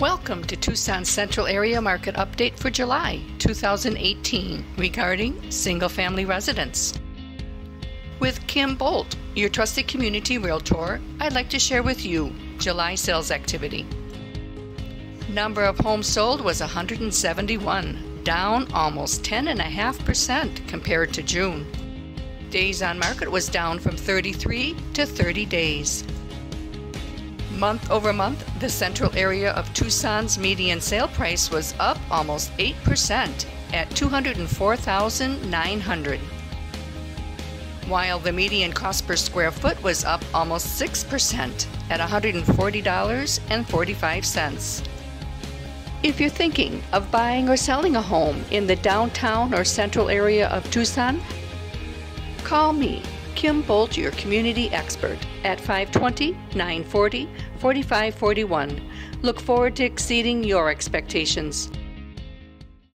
Welcome to Tucson Central Area Market Update for July 2018 regarding single family residence. With Kim Boldt, your trusted community realtor, I'd like to share with you July sales activity. Number of homes sold was 171, down almost 10.5% compared to June. Days on market was down from 33 to 30 days. Month over month, the central area of Tucson's median sale price was up almost 8% at 204,900. While the median cost per square foot was up almost 6% at $140.45. If you're thinking of buying or selling a home in the downtown or central area of Tucson, call me Kim Boldt, your community expert, at 520 940 4541. Look forward to exceeding your expectations.